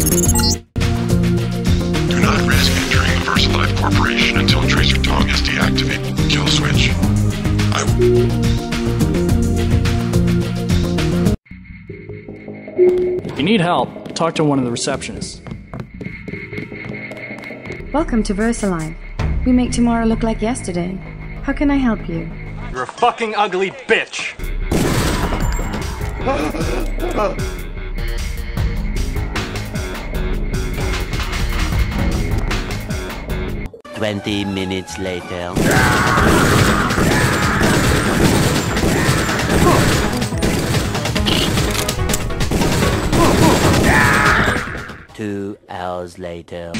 Do not risk entering the VersaLife Corporation until Tracer Tong has deactivated. Kill switch. I if you need help, talk to one of the receptionists. Welcome to VersaLife. We make tomorrow look like yesterday. How can I help you? You're a fucking ugly bitch! Twenty minutes later. Two hours later.